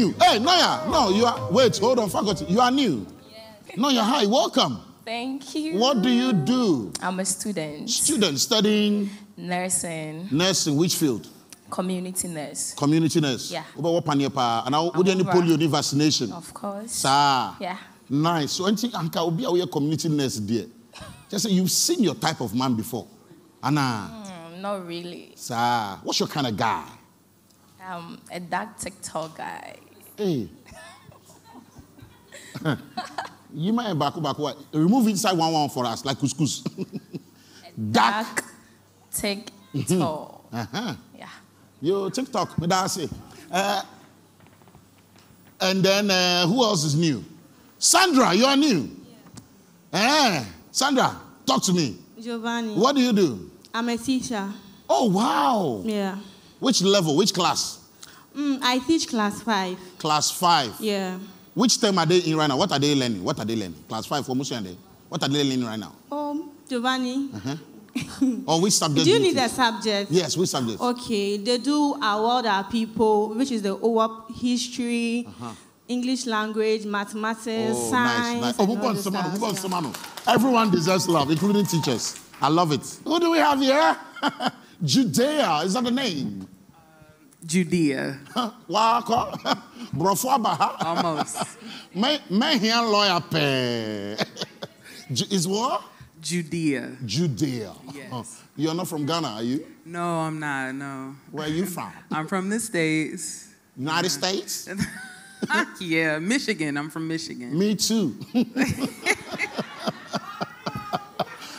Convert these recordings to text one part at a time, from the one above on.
new. Hey, Noya, no, you are, wait, hold on, faculty. You are new. Yes. Noya, hi, welcome. Thank you. What do you do? I'm a student. Student studying nursing. Nursing, which field? Community nurse. Community nurse. Yeah. What And now, would any polio any vaccination? Of course. Sir. Yeah. Nice. So, anything anka obi a community nurse dear. Just say you've seen your type of man before. Anna. Mm, not really. Sir, what's your kind of guy? Um, a dark TikTok guy. Hey. you might back back what? Remove inside one one for us, like couscous. dark, dark TikTok. uh-huh. Yeah. Yo, TikTok, me da say. Uh, and then uh, who else is new? Sandra, you are new. Yeah. Eh, Sandra, talk to me. Giovanni. What do you do? I'm a teacher. Oh, wow. Yeah. Which level? Which class? Mm, I teach class five. Class five? Yeah. Which term are they in right now? What are they learning? What are they learning? Class five, for Muslim, what are they learning right now? Um, Giovanni. Uh-huh. or which subject? Do you need a subject? Yes, which subject? Okay, they do our world, our people, which is the OWAP history, uh-huh. English language, mathematics, oh, science. Nice, nice. Oh, move on, Samano, move on, Samano. Everyone deserves love, including teachers. I love it. Who do we have here? Judea, is that the name? Judea. Wako? Brofo abaha? Almost. Lawyer. Is what? Judea. Judea. Yes. You're not from Ghana, are you? No, I'm not. No. Where are you from? I'm from the States. United States? yeah, Michigan. I'm from Michigan. Me too.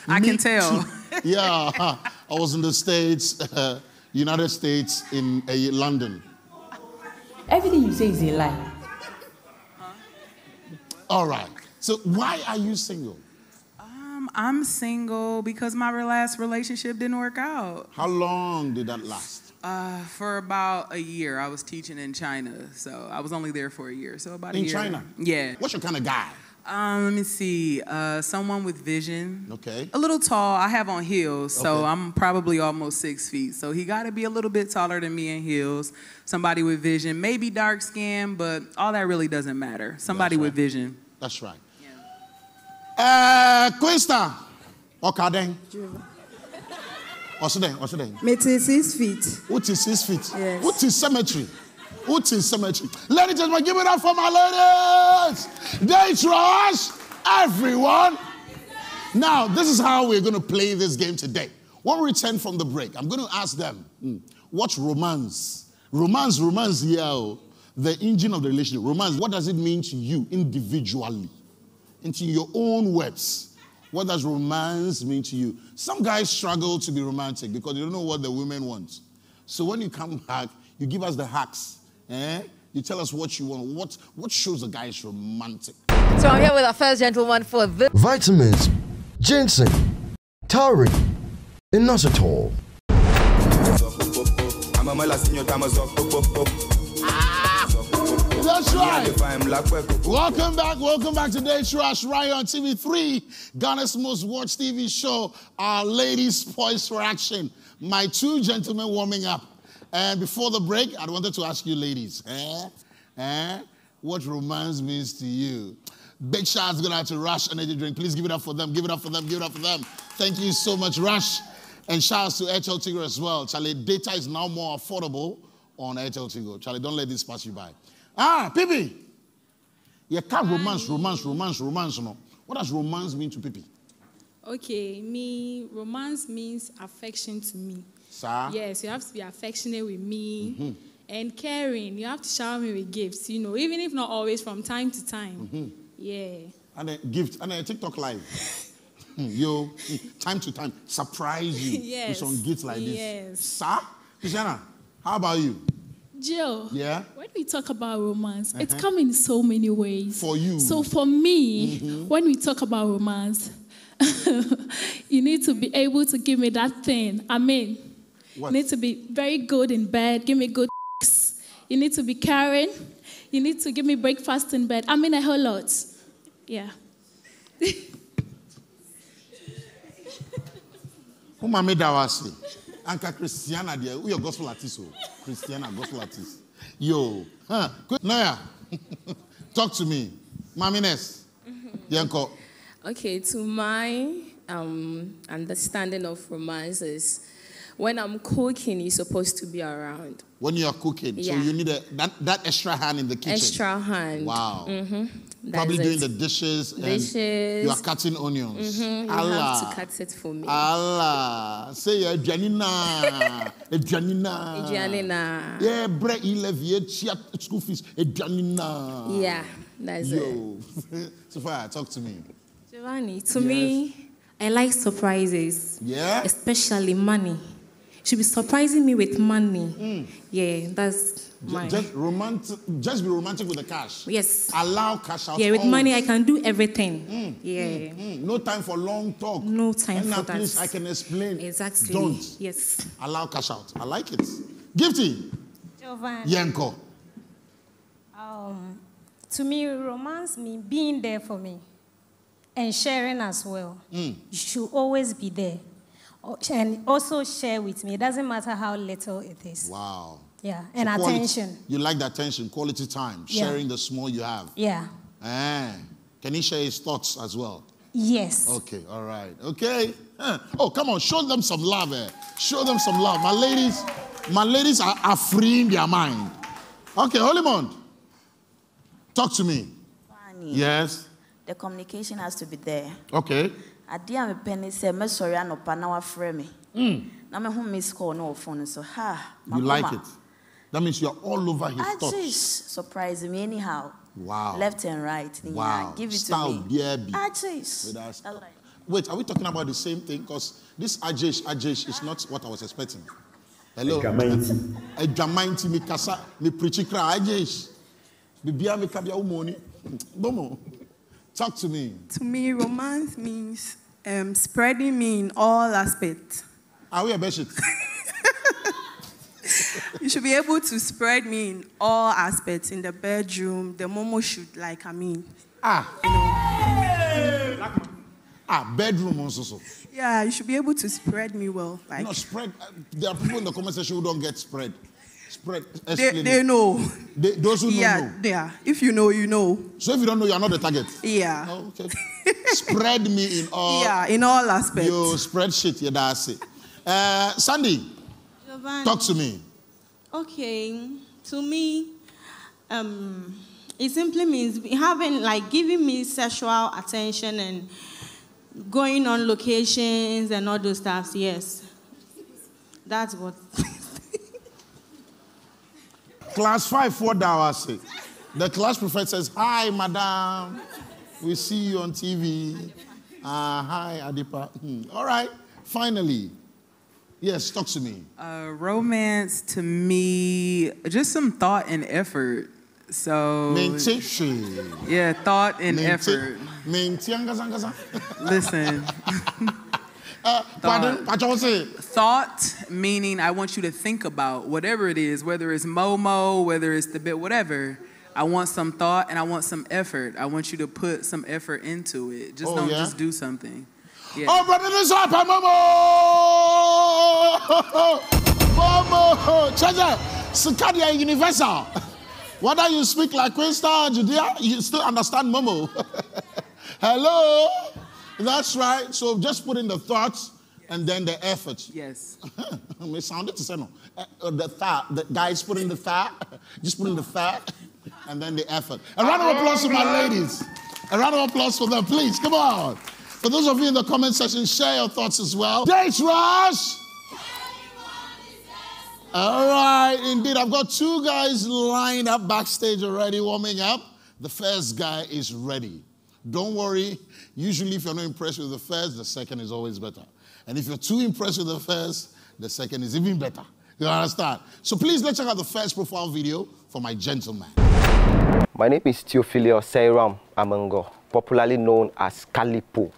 I Me can tell. Too. Yeah, I was in the States. Uh, United States in uh, London. Everything you say is a lie. All right. So why are you single? Um, I'm single because my last relationship didn't work out. How long did that last? Uh, for about a year. I was teaching in China, so I was only there for a year. So about in a year. In China? Yeah. What's your kind of guy? Um, let me see. Uh, someone with vision. Okay. A little tall. I have on heels, so okay. I'm probably almost six feet. So he got to be a little bit taller than me in heels. Somebody with vision, maybe dark skin, but all that really doesn't matter. Somebody right. with vision. That's right. Yeah. Uh, Queensta. Okadeng. What's the name? What's the name? Mete six feet. What is six feet? Yes. What is cemetery? What's in cemetery? Ladies and gentlemen, give it up for my ladies. They trust everyone. Now, this is how we're going to play this game today. When we return from the break, I'm going to ask them, hmm, what's romance? Romance, romance, yeah, oh, the engine of the relationship. Romance, what does it mean to you individually? Into your own words. What does romance mean to you? Some guys struggle to be romantic because they don't know what the women want. So when you come back, you give us the hacks Eh? You tell us what you want. What, what shows a guy is romantic? So I'm here with our first gentleman for this. Vitamins, ginseng, taurine, inositol. That's right. Welcome back. Welcome back to Date Rush right on TV3, Ghana's most watched TV show, Our Ladies Poised for Action. My two gentlemen warming up. And before the break, I wanted to ask you, ladies, eh? Eh? What romance means to you? Big shots going out to Rush Energy Drink. Please give it up for them. Give it up for them. Give it up for them. Thank you so much, Rush. And shouts to Airtel Tigo as well. Charlie, data is now more affordable on Airtel Tigo. Charlie, don't let this pass you by. Ah, Pipi. You can't romance, romance, romance, romance. No. What does romance mean to Pipi? Okay, me, romance means affection to me. Sir? Yes, you have to be affectionate with me mm-hmm. and caring. You have to shower me with gifts, you know, even if not always, from time to time. Mm-hmm. Yeah. And a gift, and a TikTok live. Hmm, yo, time to time, surprise you yes. with some gifts like this. Yes. Sir? Christiana, how about you? Jill. Yeah. When we talk about romance, uh-huh. it's come in so many ways. For you. So for me, mm-hmm. when we talk about romance, you need to be able to give me that thing. I mean, what? You need to be very good in bed. Give me good. You need to be caring. You need to give me breakfast in bed. I mean, a whole lot. Yeah. Who made that was Anka Christiana dear, we are gospel artist. Oh. Christiana gospel artist. Yo. Huh. Quick, Naya, talk to me. Mamines. Mm-hmm. Yanko. Okay, to my um, understanding of romance is when I'm cooking, you're supposed to be around. When you are cooking, so you need a, that, that extra hand in the kitchen. Extra hand. Wow. Mm-hmm. Probably doing the dishes. And Dishes. You are cutting onions. Mhm, You Allah. have to cut it for me. Allah. Say a Janina. A Janina. Janina. Yeah, bread, your school fees. Janina. Yeah, that's it. Yo. far, talk to me. Giovanni, to me, I like surprises. Yeah? Especially money. Should be surprising me with money. Yeah, that's J- mine. Just romantic. Just be romantic with the cash. yes. Allow cash out. Yeah, with money I can do everything. yeah. Mm, no time for long talk. No time and for at that. least I can explain. Exactly. Don't Yes. allow cash out. I like it. Gifty. Giovanni. Yanko. Um, to me, romance means being there for me and sharing as well. Mm. You should always be there. And also share with me. It doesn't matter how little it is. Wow. Yeah. So And quality- attention. You like the attention, quality time, Yeah. sharing the small you have. Yeah. Eh. Can he share his thoughts as well? Yes. Okay, all right. Okay. Huh. Oh, come on, show them some love. Eh. Show them some love. My ladies, my ladies are, are freeing their mind. Okay, Holy Mond. Talk to me. Funny. Yes. The communication has to be there. Okay. Adeɛ a mepɛ ne sɛ mɛsɔre anɔpa na wafrɛ me. Mm. Na mehu miss call no wɔ phone no so. Ha. You like it. That means you're all over his thoughts. Achish. Surprise me anyhow. Wow. Left and right. ne Wow. nyinaa. Give it Style to me. BRB. Achish. With us. Wait, are we talking about the same thing? Because this Ajesh, Ajesh is not what I was expecting. Hello. Adwamanti mi kasa mi preach kra Ajesh. Bibia mi kabia umoni. Bomo. Talk to me. To me, romance means um, spreading me in all aspects. Are we a beshit? You should be able to spread me in all aspects in the bedroom. The momo should, like, I mean. Ah. Ah, bedroom also so. Yeah, you should be able to spread me well. Like, No, spread. uh, There are people in the comment section who don't get spread. Spread. they, they know. They- those who yeah, know. yeah. If you know, you know. So if you don't know, you are not the target. Yeah. Oh, okay. spread me in all. Yeah, in all aspects. You spread shit, yeah, that's it. Uh, Sandy, Giovanni. talk to me. Okay, to me, um, it simply means having like giving me sexual attention and going on locations and all those stuff. Yes, that's what. Class five, four dollars. The class prefect says, Hi, madam. We see you on TV. Uh, hi, Adipa. Hmm. All right, finally. Yes, talk to me. Uh, romance to me, just some thought and effort. So Maintain. yeah, thought and Maintain- effort. Maintain. Listen. Uh, pardon. Thought meaning I want you to think about whatever it is, whether it's Momo, whether it's the bit, whatever. I want some thought and I want some effort. I want you to put some effort into it. Just Oh, don't yeah? just do something. Yeah. Oh, brother, this up, Momo! Momo! Chaja, Sikadia Universal. Whether you speak like Queenstown, Judea, you still understand Momo. Hello? That's right. So just put in the thoughts and then the effort. Yes. Me sounded to say no. Uh, The thought, the guys put in the thought, just put in the thought, and then the effort. A round of applause for my ladies. A round of applause for them, please. Come on. For those of you in the comment section, share your thoughts as well. Date rush. All right, indeed. I've got two guys lined up backstage already warming up. The first guy is ready. Don't worry. Usually, if you're not impressed with the first, the second is always better. And if you're too impressed with the first, the second is even better. You understand? So please let's check out the first profile video for my gentleman. My name is Theophilus Seiram Amango, popularly known as Calipo.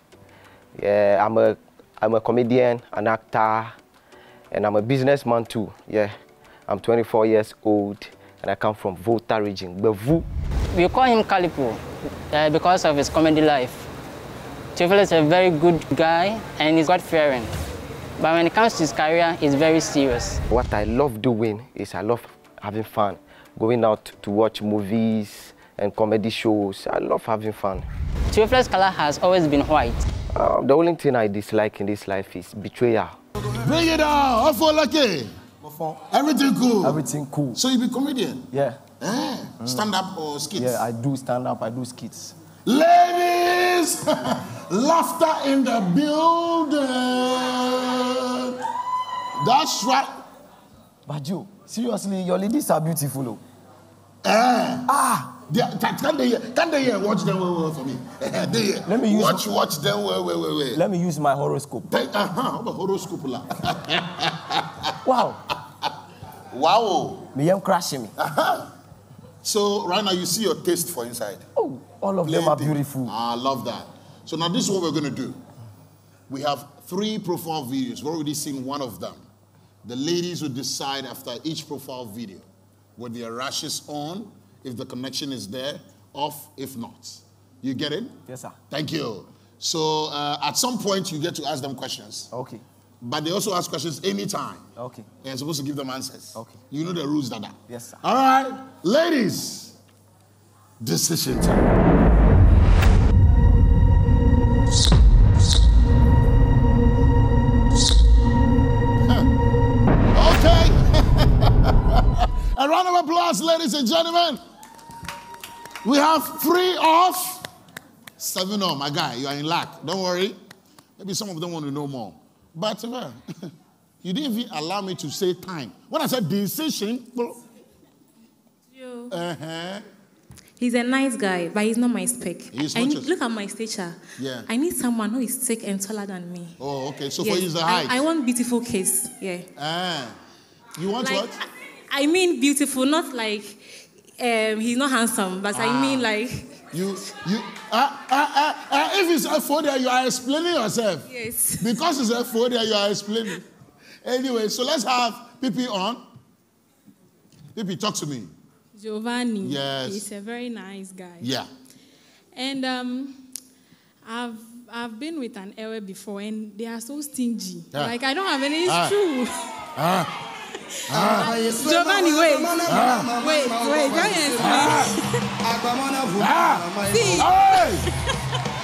Yeah, I'm a, I'm a comedian, an actor, and I'm a businessman too. Yeah, I'm 24 years old, and I come from Volta region, Bevu. We call him Calipo uh, because of his comedy life. Theophilus is a very good guy and he's God-fearing. But when it comes to his career, he's very serious. What I love doing is I love having fun going out to watch movies and comedy shows. I love having fun. Theophilus' color has always been white. Uh, the only thing I dislike in this life is betrayal. Bring it down. Ofo Lucky. Everything cool. Everything cool. So you be comedian? Yeah. Eh, stand up or skits? Yeah, I do stand up, I do skits. Ladies, laughter in the building. That's right. But Joe, seriously, your ladies are beautiful. Oh. Eh. Ah. They, can they can they hear? Watch them well, well for me. they hear. Let me use watch watch them well well well. well. Let me use my horoscope. Take, uh-huh, horoscope la. wow. Wow. Me am crashing me. Uh-huh. So right now you see your taste for inside. Oh, all of them are beautiful. I love that. So now this is what we're going to do. We have three profile videos. We've already seen one of them. The ladies will decide after each profile video whether their rashes on, if the connection is there, off, if not. You get it? Yes, sir. Thank you. So uh, at some point you get to ask them questions. Okay. But they also ask questions anytime. Okay. And you're supposed to give them answers. Okay. You know the rules, Dada. Yes, sir. All right, ladies, decision time. okay. A round of applause, ladies and gentlemen. We have three off, seven on. My guy, you are in luck. Don't worry. Maybe some of them want to know more. But uh, you didn't even allow me to say time. When I said decision, well, uh-huh. He's a nice guy, but he's not my spec. He's I not need, look at my stature. Yeah. I need someone who is thick and taller than me. Oh, okay. So for Yes, you, the I, height. I want beautiful kids. Yeah. Ah. You want Like, what? I mean beautiful, not like um, he's not handsome, but I Ah. mean like You, you, uh, uh, uh, if it's a phobia, you are explaining yourself. Yes. Because it's a phobia, you are explaining. Anyway, so let's have Pipi on. Pipi, talk to me. Giovanni. Yes. He's a very nice guy. Yeah. And um, I've I've been with an Ewe before, and they are so stingy. Ah. Like I don't have any. It's Ah. true. Ah. Ah. Giovanni, wait, Ah. wait, wait. Me explain. Ah. See, Hey!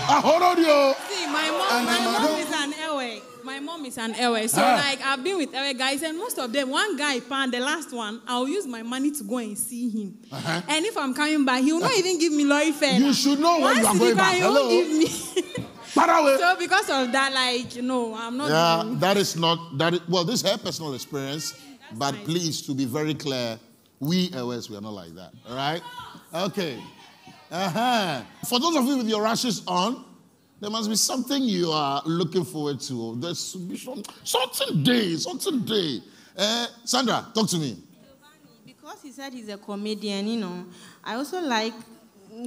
Ah, hold on, yo. see, my mom, my mom is an Ewe. My mom is an Ewe. So Ah. like I've been with Ewe guys, and most of them, one guy, pan the last one, I'll use my money to go and see him. Uh-huh. And if I'm coming back, he will not even give me lorry fare. You should know when you are going he back. He won't Hello? give me. By the way, So because of that, like, you know, I'm not Yeah, doing that is not that. Is, well, this is her personal experience, but please, to be very clear, we LS we are not like that. All right? Okay. Uh huh. For those of you with your rashes on, there must be something you are looking forward to. There should be some, something day, something day. Uh, Sandra, talk to me. Because he said he's a comedian, you know, I also like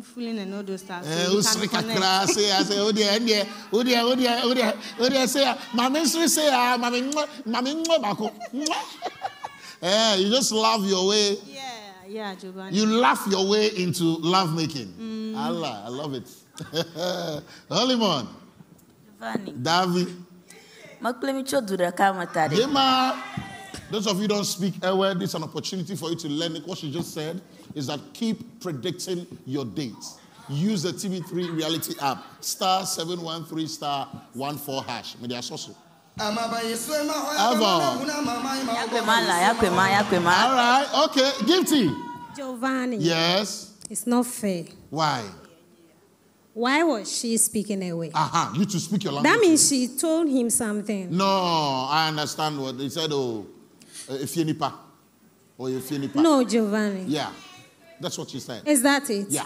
fooling and all those stuff. so Eh, usiri can connect. say I say oh dear dear oh dear oh dear oh dear oh dear say mama nsiri say ah mama nwa mama nwa bako Eh, you just love your way. Yeah, yeah, Giovanni. You laugh your way into love making. Mm. Allah, I love it. Holy Giovanni. Davi. Maklemicho duraka. Yema. Those of you who don't speak Ewe, this is an opportunity for you to learn it. What she just said is that keep predicting your dates. Use the TV3 reality app, star 713 star 14 hash. Media social. Yakwemala, yakwema. All right, okay. Gifty. Giovanni. Yes. It's not fair. Why? Why was she speaking away? Aha, you to speak your language. That means she told him something. No, I understand what they said. Oh, eh, if you nipa, or oh, if you nipa. No, Giovanni. Yeah, that's what she said. Is that it? Yeah.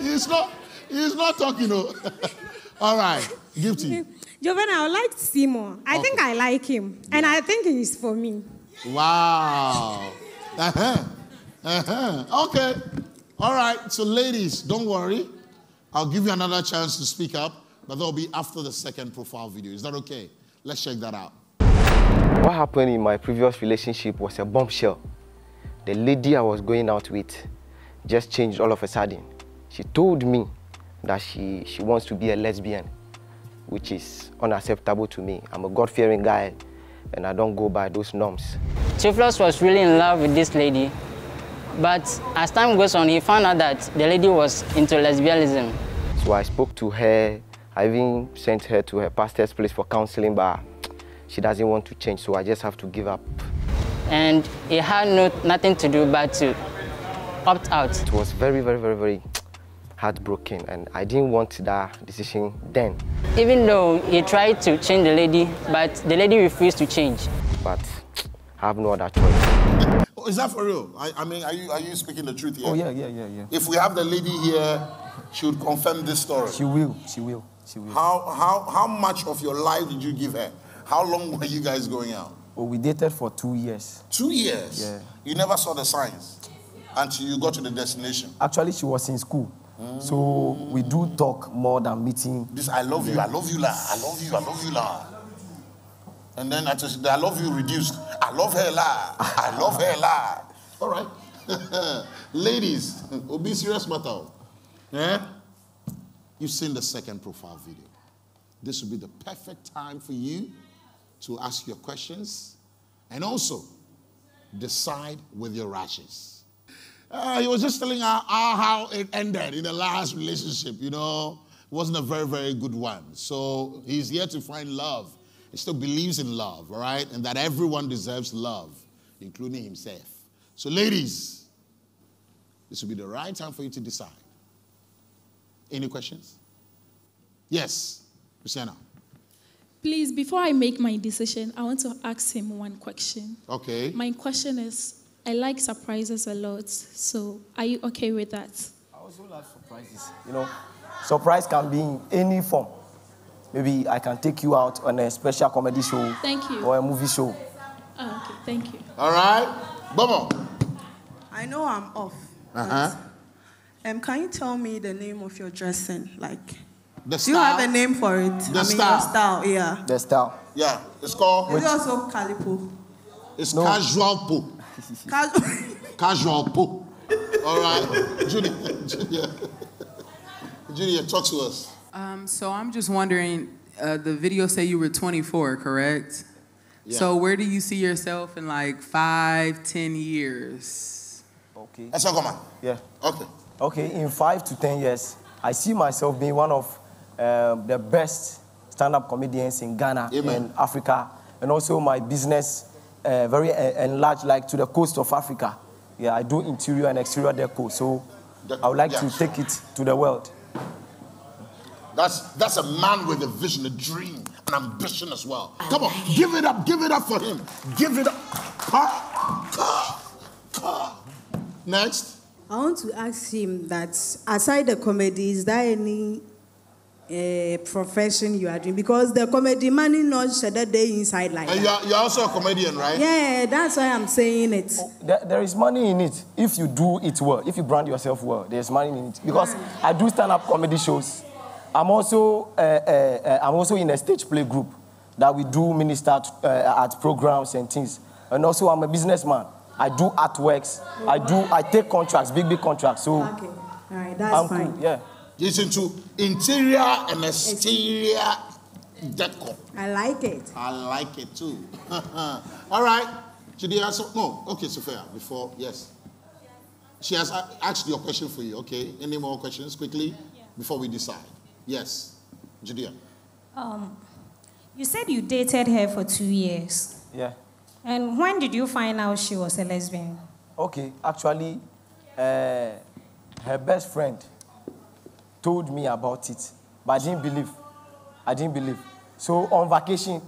He's not. He's not talking. No. All right, guilty. Giovanni, I would like to see more. I think I like him. And I think he's for me. Wow. Uh-huh. Uh-huh. Okay. All right. So, ladies, don't worry. I'll give you another chance to speak up, but that'll be after the second profile video. Is that okay? Let's check that out. What happened in my previous relationship was a bombshell. The lady I was going out with just changed all of a sudden. She told me that she, she wants to be a lesbian. which is unacceptable to me. I'm a God-fearing guy, and I don't go by those norms. Theophilus was really in love with this lady, but as time goes on, he found out that the lady was into lesbianism. So I spoke to her. I even sent her to her pastor's place for counseling, but she doesn't want to change, so I just have to give up. And he had no, nothing to do but to opt out. It was very, very, very, very heartbroken, and I didn't want that decision then. Even though he tried to change the lady, but the lady refused to change. But I have no other choice. Oh, is that for real? I, I mean, are you, are you speaking the truth here? Oh, yeah, yeah, yeah, yeah. If we have the lady here, she would confirm this story. She will, she will, she will. How, how, how much of your life did you give her? How long were you guys going out? Oh, we dated for two years. Two years? Yeah. You never saw the signs until you got to the destination. Actually, she was in school. So we do talk more than meeting. This I love you, I love you, la. I love you, I love you, la. And then I just, I love you reduced. I love her, la. I love her, la. All right. Ladies, will be serious matter. Yeah? You've seen the second profile video. This will be the perfect time for you to ask your questions and also decide with your rashes. Uh, he was just telling her how, it ended in the last relationship, you know. It wasn't a very, very good one. So he's here to find love. He still believes in love, all right? And that everyone deserves love, including himself. So, ladies, this will be the right time for you to decide. Any questions? Yes, Christiana. Please, before I make my decision, I want to ask him one question. Okay. My question is I like surprises a lot, so are you okay with that? I also like surprises. You know, surprise can be in any form. Maybe I can take you out on a special comedy show. Thank you. Or a movie show. Oh, okay, thank you. All right. Bobo. I know I'm off. Uh-huh. Um, can you tell me the name of your dressing? Like, The do you have a name for it? The I mean, style. your style, yeah. The style. Yeah, it's called. Is it also calipo? It's no. casual po. Casual. Casual po. All right. Judy, Julia. Julia, talk to us. Um, so I'm just wondering, uh, the video say you were 24, correct? Yeah. So where do you see yourself in like five, ten years? Okay. That's all, come on. Yeah. Okay. Okay, in five to ten years, I see myself being one of um, the best stand-up comedians in Ghana Amen. and Africa, and also my business uh, very uh, enlarged, like to the coast of Africa. Yeah, I do interior and exterior deco, so I would like to take it to the world. That's that's a man with a vision, a dream, an ambition as well. Come on, give it up, give it up for him. Give it up. Next. I want to ask him that aside the comedy, is there any uh, profession you are doing? Because the comedy money not shed a day inside like And that. you're, you're also a comedian, right? Yeah, that's why I'm saying it. There, there is money in it if you do it well, if you brand yourself well. There's money in it because I do stand-up comedy shows. I'm also uh, uh, uh, I'm also in a stage play group that we do minister to, uh, at programs and things. And also I'm a businessman. I do artworks. I do I take contracts, big big contracts. So Okay, all right, that's I'm fine. cool. Yeah. He's into interior and exterior decor. I like it. I like it too. All right. Judy, answer. No, okay, Sophia, before, yes. She has asked your question for you, okay? Any more questions quickly before we decide? Yes. Judea. Um, you said you dated her for two years. Yeah. And when did you find out she was a lesbian? Okay, actually, uh, her best friend told me about it, but I didn't believe. I didn't believe. So on vacation,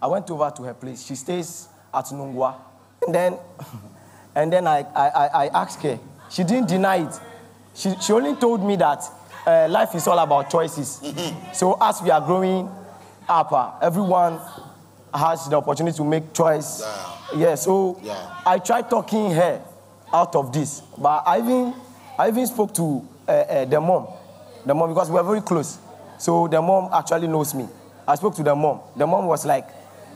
I went over to her place. She stays at Nungwa. And then, and then I, I, I- asked her. She didn't deny it. She, she only told me that uh, life is all about choices. so as we are growing up, uh, everyone has the opportunity to make choice. Yeah, so I tried talking her out of this, but I even, I even spoke to uh, uh, the mom, the mom because we are very close. So the mom actually knows me. I spoke to the mom. The mom was like,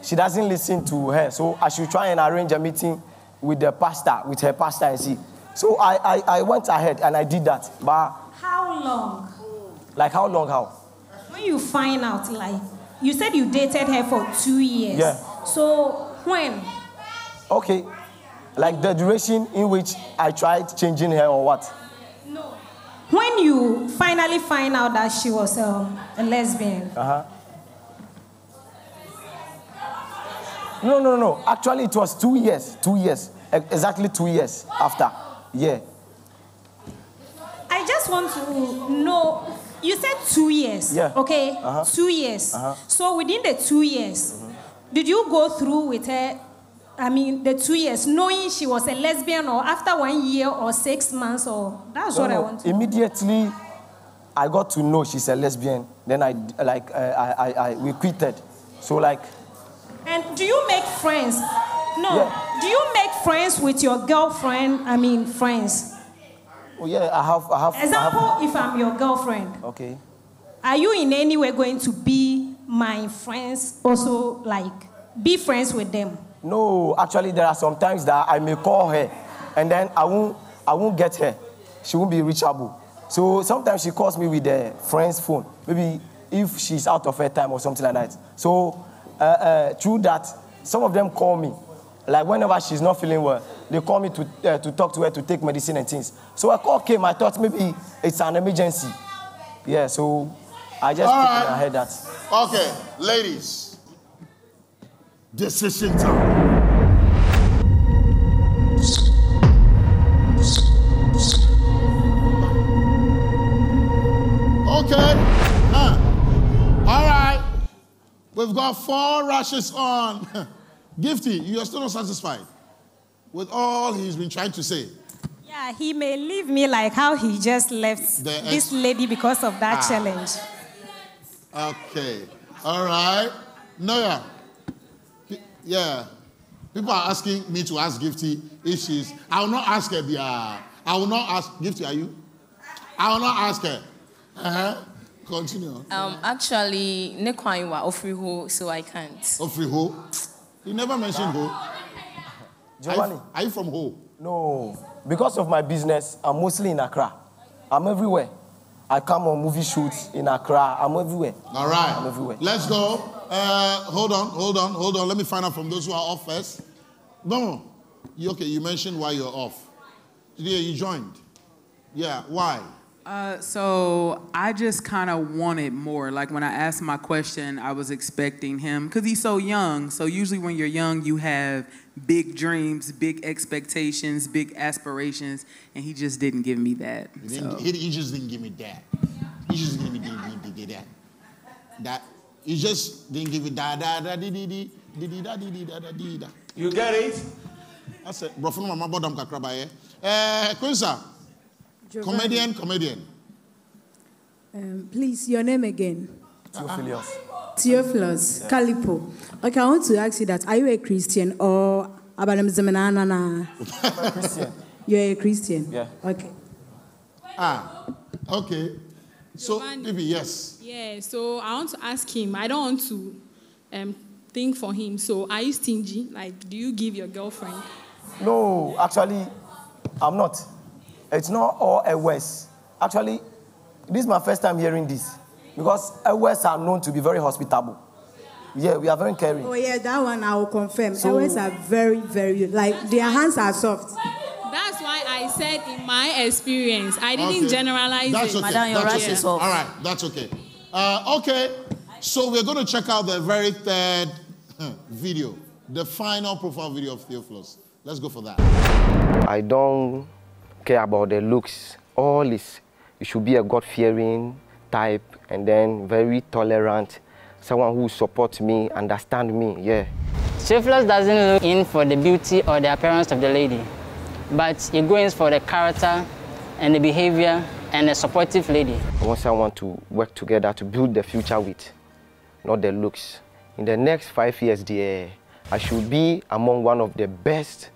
she doesn't listen to her, so I should try and arrange a meeting with the pastor, with her pastor, and see. So I, I, I went ahead and I did that. But How long? like how long? How? when you find out, like, you said you dated her for two years. Yeah. So when? Okay. Like the duration in which I tried changing her or what? When you finally find out that she was um, a lesbian, Uh huh. No, no, no. Actually, it was two years. Two years. Exactly two years after. Yeah. I just want to know. You said two years. Yeah. Okay. Uh-huh. Two years. Uh-huh. So within the two years, did you go through with her? I mean, the two years, knowing she was a lesbian, or after one year or six months, or that's No, what I want to. Immediately, I got to know she's a lesbian. Then I like uh, I, I, I we quitted. So like And do you make friends? No. Yeah. Do you make friends with your girlfriend? I mean, friends. oh yeah, I have I have. I Example, have if I'm your girlfriend, okay. are you in any way going to be my friends? Also, like, be friends with them? No, actually, there are some times that I may call her, and then I won't, I won't get her. She won't be reachable. So sometimes she calls me with the friend's phone. Maybe if she's out of her time or something like that. So uh, uh, through that, some of them call me. Like whenever she's not feeling well, they call me to, uh, to talk to her to take medicine and things. So a call came. I thought maybe it's an emergency. Yeah. So I just right. in my head that. Okay, ladies. Decision time. Okay. Huh. All right. We've got four rushes on. Gifty, you are still not satisfied with all he's been trying to say. Yeah, he may leave me like how he just left The ex- this lady because of that Ah. challenge. Okay. All right. Noya. Yeah. People are asking me to ask Gifty if she's. I will not ask her. Yeah. I will not ask. Gifty, are you? I will not ask her. Uh-huh. Continue. Um, actually, ne kwan wa ofri ho, so I can't. Ofri ho? You never mentioned ho. Giovanni. Are you from ho? No, because of my business, I'm mostly in Accra. I'm everywhere. I come on movie shoots in Accra. I'm everywhere. All right. I'm everywhere. Let's go. Uh, hold on, hold on, hold on. Let me find out from those who are off first. No. You, okay, you mentioned why you're off. Yeah, you joined. Yeah, why? Uh, so I just kind of wanted more. Like when I asked my question, I was expecting him because he's so young. So usually when you're young, you have big dreams, big expectations, big aspirations, and he just didn't give me that. He, So- he, he just didn't give me that. He just didn't give me that. That. He just didn't give it da da da di di di di di da di di da da di da. You get it? That's it. Bro, from my bottom kakraba here. Eh, Quinsa. Giovanni. Comedian, comedian. Um, please, your name again? Theophilus. Theophilus Calipo. Okay, I want to ask you that. Are you a Christian or Abanam Zemanana? Christian. You're a Christian? Yeah. Okay. Ah, okay. So, maybe yes. Yeah, so I want to ask him. I don't want to um, think for him. So are you stingy? Like, do you give your girlfriend? No, actually, I'm not. It's not all West. Actually, this is my first time hearing this because West are known to be very hospitable. Yeah, we are very caring. Oh, yeah, that one I will confirm. So- are very, very, like, their hands are soft. That's why I said in my experience. I didn't Okay. generalize That's it. okay. that's okay. All right, that's okay. Uh, okay, so we're going to check out the very third video, the final profile video of Theophilus. Let's go for that. I don't care about the looks. All is you should be a God-fearing type and then very tolerant, someone who supports me, understand me. Yeah. Theophilus doesn't look in for the beauty or the appearance of the lady, but it goes for the character and the behavior and a supportive lady. I want someone to work together to build the future with, not the looks. In the next five years, dear, I should be among one of the best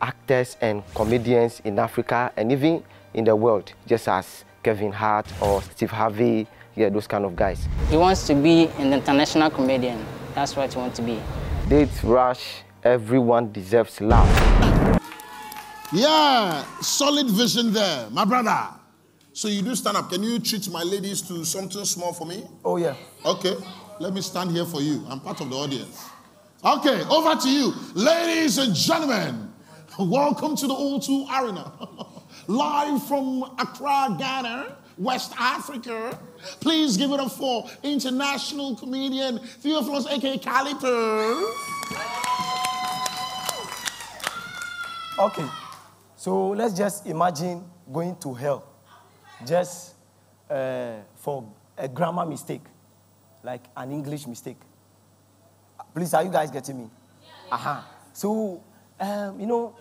actors and comedians in Africa and even in the world, just as Kevin Hart or Steve Harvey, yeah, those kind of guys. He wants to be an international comedian. That's what he wants to be. Date rush, everyone deserves love. Yeah, solid vision there, my brother. So you do stand up. Can you treat my ladies to something small for me? Oh, yeah. Okay. Let me stand here for you. I'm part of the audience. Okay, over to you. Ladies and gentlemen, welcome to the O2 Arena. Live from Accra, Ghana, West Africa. Please give it up for international comedian Theophilus aka Calipo. Okay. So let's just imagine going to hell just uh, for a grammar mistake, like an English mistake. Please, are you guys getting me? Yeah. Uh-huh. So, um, you know,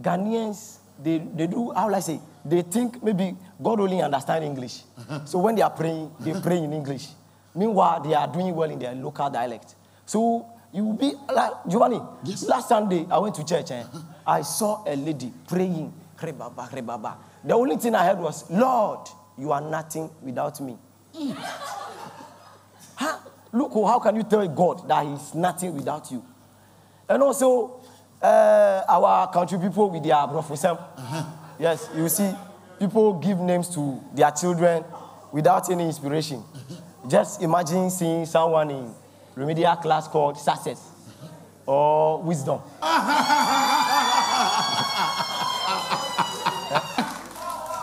Ghanaians, they, they do, how will I say, they think maybe God only understands English. so when they are praying, they pray in English. Meanwhile, they are doing well in their local dialect. So you will be like Giovanni. Yes. Last Sunday, I went to church and I saw a lady praying. The only thing I heard was, Lord, you are nothing without me. Mm. huh? Look, how can you tell God that He's nothing without you? And also, uh, our country people with their prophecy. Uh-huh. Yes, you see, people give names to their children without any inspiration. Uh-huh. Just imagine seeing someone in remedial class called success or wisdom.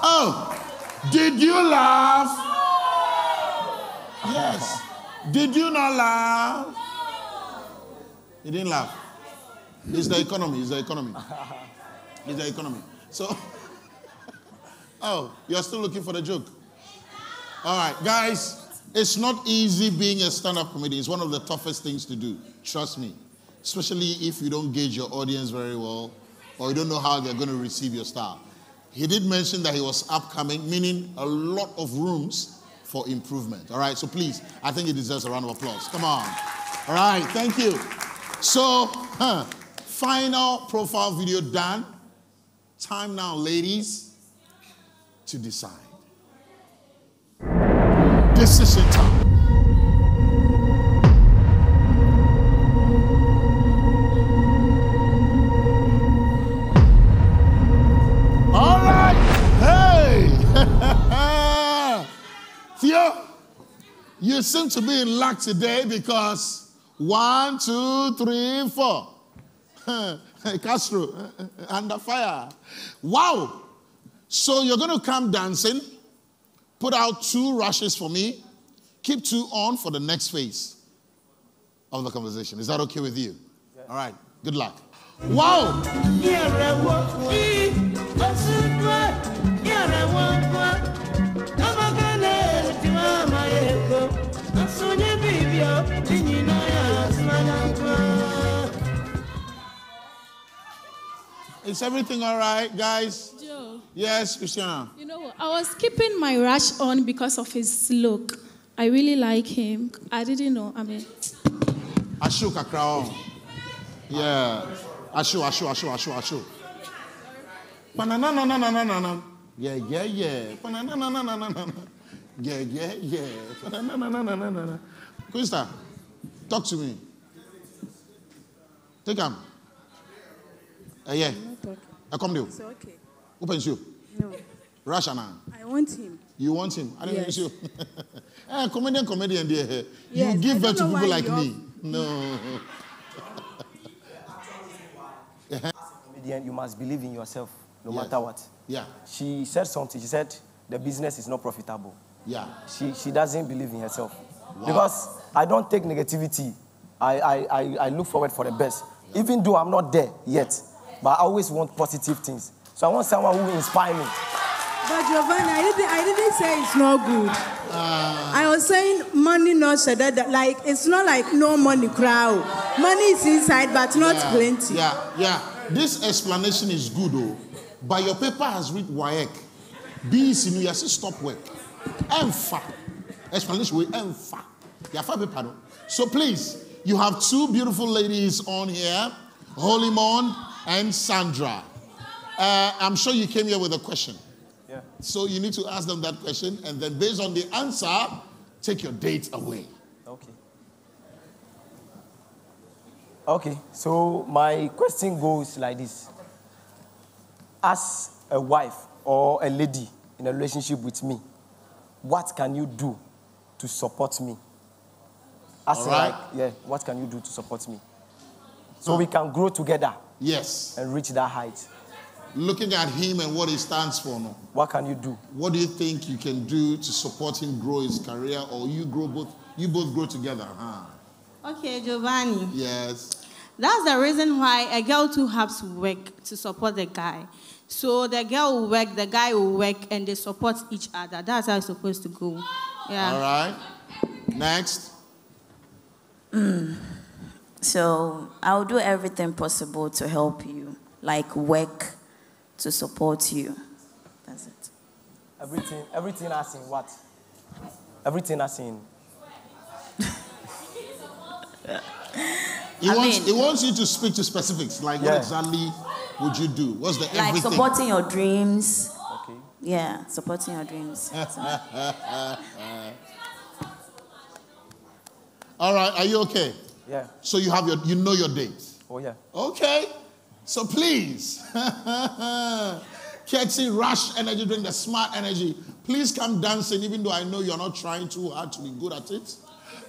oh, did you laugh? Yes. Did you not laugh? You didn't laugh. It's the economy. It's the economy. It's the economy. So, oh, you're still looking for the joke. All right, guys. It's not easy being a stand-up comedian. It's one of the toughest things to do. Trust me. Especially if you don't gauge your audience very well or you don't know how they're going to receive your style. He did mention that he was upcoming, meaning a lot of rooms for improvement. All right, so please, I think he deserves a round of applause. Come on. All right, thank you. So, huh, final profile video done. Time now, ladies, to decide. Decision time. All right. Hey. Theo, you seem to be in luck today because one, two, three, four. Castro, under fire. Wow. So you're going to come dancing, put out two rushes for me, keep two on for the next phase of the conversation. Is that okay with you? All right. Good luck. Wow. Is everything all right, guys? Yes, Christiana. You know? I was keeping my rush on because of his look. I really like him. I didn't know. I mean, Ashu Kakrao. Yeah. Ashu, Ashu, Ashu, Ashu, Ashu. Pananananananana. Yeah, yeah, yeah. Panananananana. Yeah, yeah, yeah. Panananananana. Krista, talk to me. Take him. Uh, yeah. I come to you. It's okay. Open you. No. Russia now. I want him. You want him? I don't Yes. use you. eh, comedian, comedian, dear. Yes, You give I birth to don't know people why like you me. No. As a comedian, you must believe in yourself no Yes. matter what. Yeah. She said something. She said the business is not profitable. Yeah. She, she doesn't believe in herself. Wow. Because I don't take negativity. I, I, I, I look forward for the best. Even though I'm not there yet. But I always want positive things. So I want someone who will inspire me. But Giovanni, I didn't, I didn't say it's not good. Ah. I was saying money not said that, like it's not like no money crowd. Money is inside, but not yeah. plenty. Yeah, yeah. This explanation is good, though. But your paper has read WAEC. BC, you say stop work. Emfa. Explanation with Emfa. You have paper, no? So please, you have two beautiful ladies on here, Holymon and Sandra. Uh, I'm sure you came here with a question. Yeah. So you need to ask them that question, and then based on the answer, take your date away. Okay. Okay, so my question goes like this. As a wife or a lady in a relationship with me, what can you do to support me? As All right. like, yeah, what can you do to support me? So we can grow together. Yes. And reach that height. Looking at him and what he stands for, no? What can you do? What do you think you can do to support him grow his career, or you grow both? You both grow together, huh? Okay, Giovanni. Yes. That's the reason why a girl too has to work to support the guy. So the girl will work, the guy will work, and they support each other. That's how it's supposed to go. Yeah. All right. Next. Mm. So I'll do everything possible to help you, like work to support you. That's it. Everything, everything as in what? Everything as in. He I wants, mean- he wants you to speak to specifics, like what exactly would you do? What's the everything? Like supporting your dreams. Okay. Yeah, supporting your dreams. All right, are you okay? Yeah. So you have your, you know your date. Oh, yeah. Okay. So please, Ketty Rush Energy Drink, the smart energy. Please come dancing, even though I know you're not trying too hard to be good at it.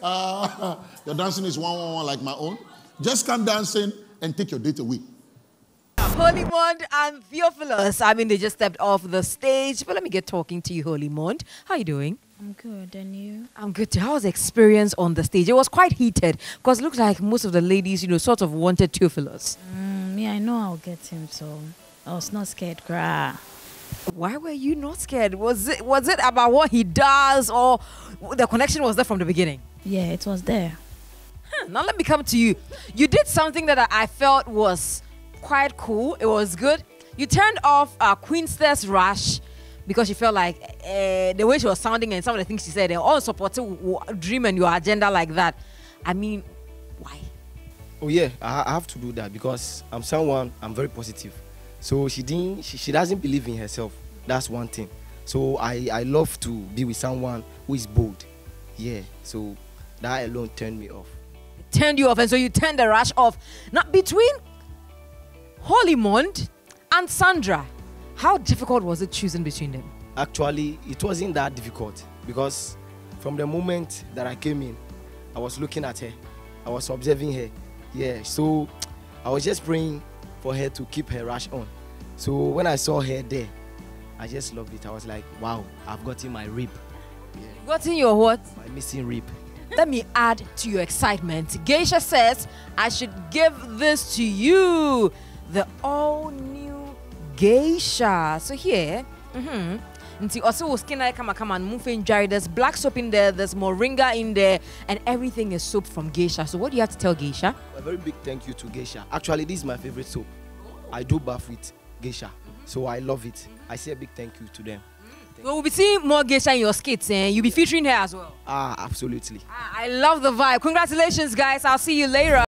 Uh, your dancing is one one one like my own. Just come dancing and take your date away. Holy Mond and Theophilus. I mean, they just stepped off the stage. But let me get talking to you, Holy Mond. How you doing? I'm good, and you? I'm good. too. How was the experience on the stage? It was quite heated because it looked like most of the ladies, you know, sort of wanted Theophilus. Mm, yeah, I know I'll get him, so I was not scared. Cry. Why were you not scared? Was it was it about what he does or the connection was there from the beginning? Yeah, it was there. Hmm, Now let me come to you. You did something that I- felt was quite cool. It was good. You turned off uh, Queenster's Rush because you felt like uh, the way she was sounding and some of the things she said, and all supporting dream and your agenda like that. I mean, Oh yeah, I, I have to do that because I'm someone I'm very positive. So she didn't, she, she doesn't believe in herself. That's one thing. So I I love to be with someone who is bold. Yeah. So that alone turned me off. turned you off, and so you turned the rush off. Now between Holymond and Sandra, how difficult was it choosing between them? Actually, it wasn't that difficult because from the moment that I came in, I was looking at her, I was observing her. Yeah, so I was just praying for her to keep her rush on. So when I saw her there, I just loved it. I was like, wow, I've gotten my rib, Gotten your what? my missing rib. Let me add to your excitement. Geisha says, I should give this to you. The all new Geisha. So here, mm-hmm. Nti also skin like come come and moving dry. There's black soap in there, there's moringa in there, and everything is soap from Geisha. So what do you have to tell Geisha? A very big thank you to Geisha. Actually, this is my favorite soap. I do bath with Geisha, so I love it. I say a big thank you to them. We'll be seeing more Geisha in your skits, and you'll be featuring her as well. Ah, absolutely. I love the vibe. Congratulations, guys. I'll see you later.